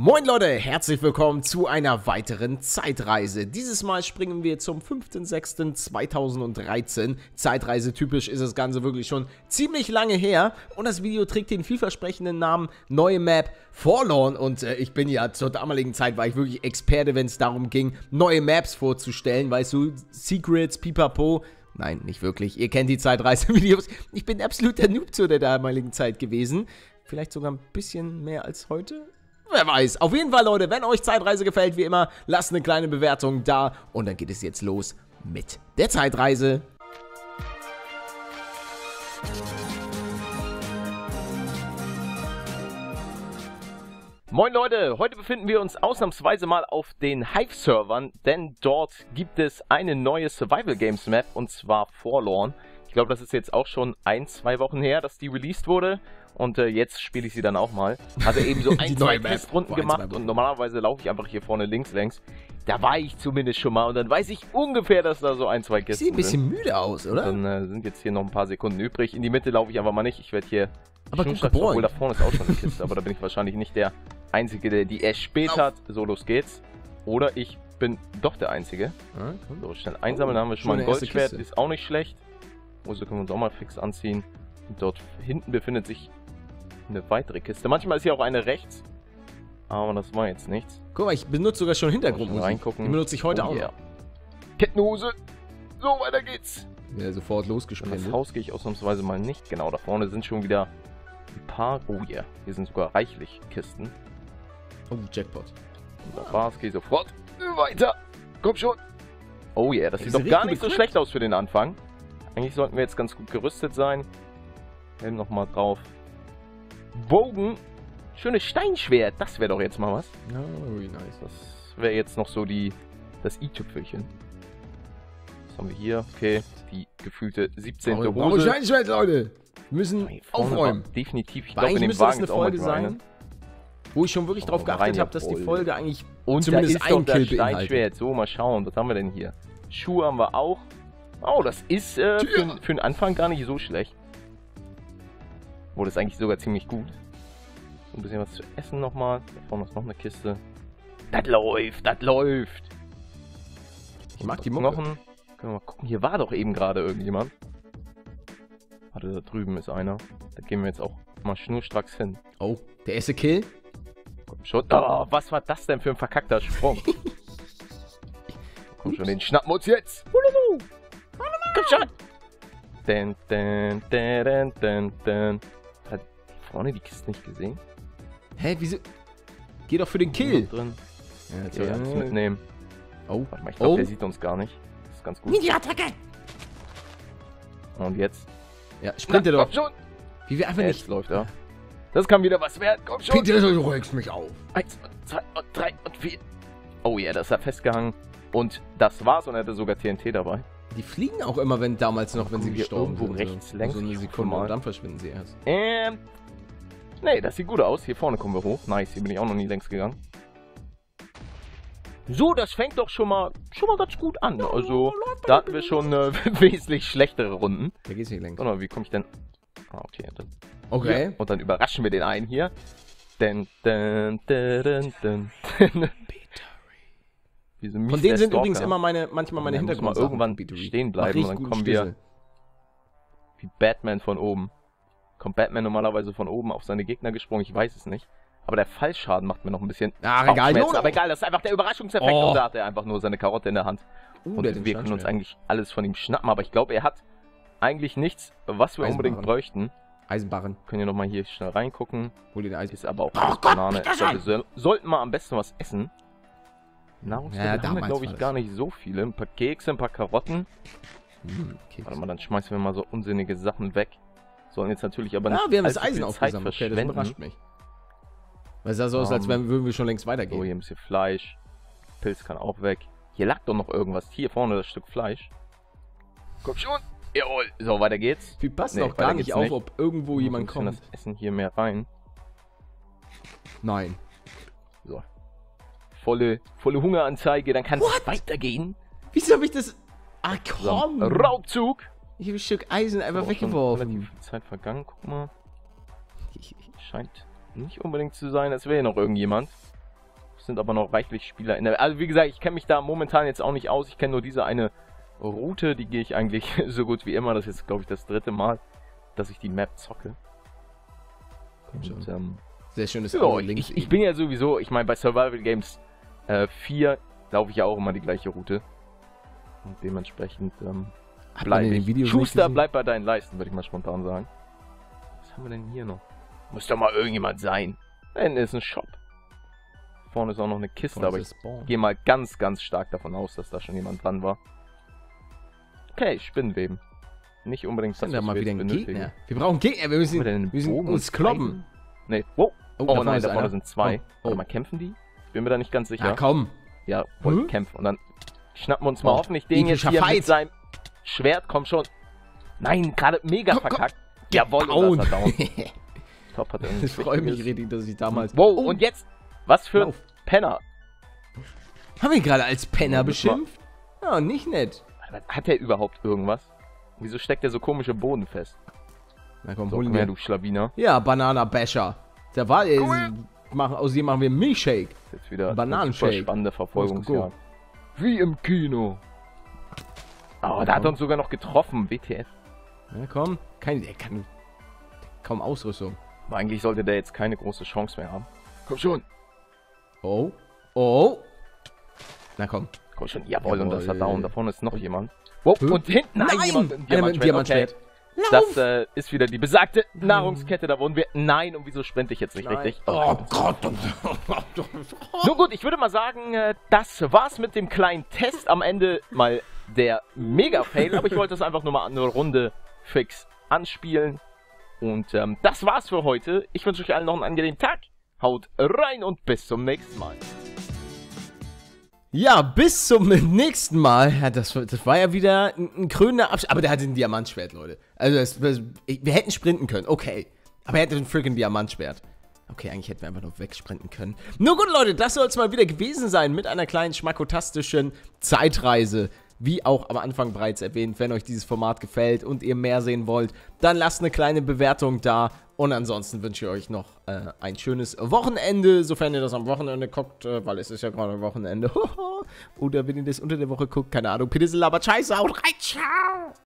Moin Leute, herzlich willkommen zu einer weiteren Zeitreise. Dieses Mal springen wir zum 5.6.2013. Zeitreise typisch ist das Ganze wirklich schon ziemlich lange her und das Video trägt den vielversprechenden Namen Neue Map Forlorn und äh, ich bin ja zur damaligen Zeit war ich wirklich Experte, wenn es darum ging, neue Maps vorzustellen, weißt du, Secrets, Pipapo, Nein, nicht wirklich. Ihr kennt die Zeitreise-Videos. Ich bin absolut der Noob zu der damaligen Zeit gewesen. Vielleicht sogar ein bisschen mehr als heute. Wer weiß. Auf jeden Fall, Leute, wenn euch Zeitreise gefällt, wie immer, lasst eine kleine Bewertung da. Und dann geht es jetzt los mit der Zeitreise. Moin Leute, heute befinden wir uns ausnahmsweise mal auf den Hive-Servern, denn dort gibt es eine neue Survival Games Map und zwar Forlorn. Ich glaube, das ist jetzt auch schon ein, zwei Wochen her, dass die released wurde. Und äh, jetzt spiele ich sie dann auch mal. Hatte eben so ein, zwei Testrunden gemacht und normalerweise laufe ich einfach hier vorne links längs. Da war ich zumindest schon mal und dann weiß ich ungefähr, dass da so ein, zwei Kisten Sieht ein bisschen müde aus, oder? Dann äh, sind jetzt hier noch ein paar Sekunden übrig. In die Mitte laufe ich einfach mal nicht. Ich werde hier... Aber gut geboren. Obwohl, da vorne ist auch schon eine Kiste, aber da bin ich wahrscheinlich nicht der Einzige, der die erst hat. So, los geht's. Oder ich bin doch der Einzige. Ja, so, schnell einsammeln, oh, da haben wir schon mal ein Goldschwert. Ist auch nicht schlecht. Also können wir uns auch mal fix anziehen. Dort hinten befindet sich eine weitere Kiste. Manchmal ist hier auch eine rechts. Aber das war jetzt nichts. Guck mal, ich benutze sogar schon Hintergrundmusik. Reingucken. Die benutze ich heute oh, auch yeah. Kettenhose. So, weiter geht's. Ja, sofort losgesprengt. Das Haus gehe ich ausnahmsweise mal nicht. Genau, da vorne sind schon wieder ein paar... Oh yeah, hier sind sogar reichlich Kisten. Oh, Jackpot. Und da war's, geh sofort weiter. Komm schon. Oh yeah, das sieht doch gar nicht so schlecht aus für den Anfang. Eigentlich sollten wir jetzt ganz gut gerüstet sein. Helm nochmal drauf. Bogen. Schönes Steinschwert. Das wäre doch jetzt mal was. Oh, wie nice. Das wäre jetzt noch so die das i-Tüpfelchen. Was haben wir hier? Okay, die gefühlte 17. Hose. Warum Steinschwert, Leute? Wir müssen aufräumen. Definitiv. Ich glaube, in dem Wagen das eine Folge sein, wo ich schon wirklich oh, drauf geachtet habe, dass die Folge eigentlich Und zumindest ein Kill Steinschwert. So, mal schauen. Was haben wir denn hier? Schuhe haben wir auch. Oh, das ist äh, für, für den Anfang gar nicht so schlecht. Wo das eigentlich sogar ziemlich gut. So ein bisschen was zu essen nochmal. Da vorne ist noch eine Kiste. Das läuft, das läuft. Ich mag die Mucke. Knochen. Können wir mal gucken. Hier war doch eben gerade irgendjemand. Warte, da drüben ist einer. Da gehen wir jetzt auch mal schnurstracks hin. Oh, der erste Kill? Komm schon. Oh, was war das denn für ein verkackter Sprung? Komm schon, den schnappen wir uns jetzt. Komm schon. Dun, dun, dun, dun, dun vorne die Kiste nicht gesehen? Hä, wieso? Geh doch für den Kill. Drin. Ja, jetzt soll ich alles mitnehmen. Oh. Warte mal, ich glaube, oh. der sieht uns gar nicht. Das ist ganz gut. Ninja-Attacke! Und jetzt? Ja, sprinte doch. Komm schon! Wie wir einfach jetzt nicht... läuft er. Das kann wieder was werden. Komm schon! Peter, du regst mich auf. Eins und zwei und drei und vier. Oh ja, yeah, das ist er festgehangen. Und das war's und er hatte sogar TNT dabei. Die fliegen auch immer, wenn damals noch, wenn sie gestorben irgendwo sind. rechts, so, längs. So eine Sekunde und dann verschwinden sie erst. Ähm, Nee, das sieht gut aus. Hier vorne kommen wir hoch. Nice, hier bin ich auch noch nie längs gegangen. So, das fängt doch schon mal, schon mal ganz gut an. Also, da hatten wir schon äh, wesentlich schlechtere Runden. Da geht's nicht längs. Oder wie komme ich denn... Ah, okay. Dann okay. Hier. Und dann überraschen wir den einen hier. Dun, dun, dun, dun, dun. Von denen sind Stalker. übrigens immer meine, manchmal meine Hintergründe. mal irgendwann stehen bleiben und dann kommen wir wie Batman von oben. Kommt Batman normalerweise von oben auf seine Gegner gesprungen? Ich weiß es nicht. Aber der Fallschaden macht mir noch ein bisschen. Ach, egal, no, no. aber egal, das ist einfach der Überraschungseffekt. Oh. Und da hat er einfach nur seine Karotte in der Hand. Uh, und wir können uns eigentlich alles von ihm schnappen. Aber ich glaube, er hat eigentlich nichts, was wir unbedingt bräuchten. Eisenbarren. Können wir nochmal hier schnell reingucken. Hol dir Eisen. Ist aber auch oh Gott, Banane. Wir sollten mal am besten was essen. Nahrungsmittel ja, haben wir, glaube ich, gar nicht so viele. Ein paar Kekse, ein paar Karotten. Hm, Warte mal, dann schmeißen wir mal so unsinnige Sachen weg. Sollen jetzt natürlich aber nicht. Ja, wir haben das Eisen aufgesammelt. Okay, das überrascht mich. Weil es sah so aus, als um, würden wir schon längst weitergehen. So, hier ein bisschen Fleisch. Pilz kann auch weg. Hier lag doch noch irgendwas. Hier vorne das Stück Fleisch. Komm schon. Jawohl. So, weiter geht's. Wir passen nee, auch gar nicht auf, nicht. ob irgendwo jemand kommt. das Essen hier mehr rein. Nein. So. Volle, volle Hungeranzeige, dann kann es weitergehen. Wieso habe ich das... Ah, komm. So, Raubzug. Ich habe ein Stück Eisen einfach weggeworfen. Relativ viel Zeit vergangen, guck mal. Scheint nicht unbedingt zu sein, als wäre noch irgendjemand. sind aber noch reichlich Spieler in der... Also wie gesagt, ich kenne mich da momentan jetzt auch nicht aus. Ich kenne nur diese eine Route, die gehe ich eigentlich so gut wie immer. Das ist jetzt, glaube ich, das dritte Mal, dass ich die Map zocke. Und, ähm, Sehr schönes ja, ich, ich, bin ja sowieso, ich meine, bei Survival Games äh, 4 laufe ich ja auch immer die gleiche Route. Und dementsprechend ähm, bleibe ich. Schuster, bleib bei deinen Leisten, würde ich mal spontan sagen. Was haben wir denn hier noch? Muss doch mal irgendjemand sein. Da hinten ist ein Shop. Vorne ist auch noch eine Kiste, aber ich gehe mal ganz, ganz stark davon aus, dass da schon jemand dran war. Okay, Spinnenweben. Nicht unbedingt das, was da mal wir wieder einen Gegner. Wir brauchen Gegner, wir müssen, wir müssen uns kloppen. Nee, wow. Oh, oh nein, da vorne sind zwei. Oh, oh. Warte mal, kämpfen die? Ich bin mir da nicht ganz sicher. Ja, komm. Ja, wollen hm? kämpfen. Und dann schnappen wir uns mal oh, hoffentlich den jetzt hier Fight. mit seinem Schwert. Komm schon. Nein, gerade mega komm, verkackt. Komm. Jawohl, und das er down. Top hat er Ich freue mich richtig, dass ich damals... Wow, oh. und jetzt? Was für ein Penner. Haben wir ihn gerade als Penner beschimpft? Ja, nicht nett. Hat er überhaupt irgendwas? Wieso steckt er so komische Boden fest? Na komm, so, hol her, du Schlawiner. Ja, Banana Basher. Der war, äh, machen, aus dem machen wir Milchshake. Jetzt wieder Bananenshake. Eine spannende Verfolgungsjagd. Wie im Kino. Oh, da hat er uns sogar noch getroffen, WTF. Na komm, kein, der kann kaum Ausrüstung. Aber eigentlich sollte der jetzt keine große Chance mehr haben. Komm schon. Oh, oh. Na komm. Komm schon, jawohl, jawohl. und das hat down. Da vorne ist noch jemand. Wow, und hinten Nein, jemand mit Diamantschwert. Diamantschwert. Okay. Das äh, ist wieder die besagte Nahrungskette. Da wurden wir. Nein, und wieso sprinte ich jetzt nicht Nein. richtig? Oh, oh Gott. Nun gut, ich würde mal sagen, äh, das war's mit dem kleinen Test. Am Ende mal der Mega-Fail. aber ich wollte es einfach nur mal eine Runde fix anspielen. Und ähm, das war's für heute. Ich wünsche euch allen noch einen angenehmen Tag. Haut rein und bis zum nächsten Mal. Ja, bis zum nächsten Mal. Ja, das, das war ja wieder ein, ein krönender Abschluss. Aber der hatte ein Diamantschwert, Leute. Also, das, das, wir hätten sprinten können, okay. Aber er hatte ein freaking Diamantschwert. Okay, eigentlich hätten wir einfach nur wegsprinten können. Nur gut, Leute, das soll es mal wieder gewesen sein mit einer kleinen schmackotastischen Zeitreise. Wie auch am Anfang bereits erwähnt, wenn euch dieses Format gefällt und ihr mehr sehen wollt, dann lasst eine kleine Bewertung da und ansonsten wünsche ich euch noch äh, ein schönes Wochenende, sofern ihr das am Wochenende guckt, äh, weil es ist ja gerade Wochenende. Oder wenn ihr das unter der Woche guckt, keine Ahnung. Bitte laber Scheiße, haut rein, ciao!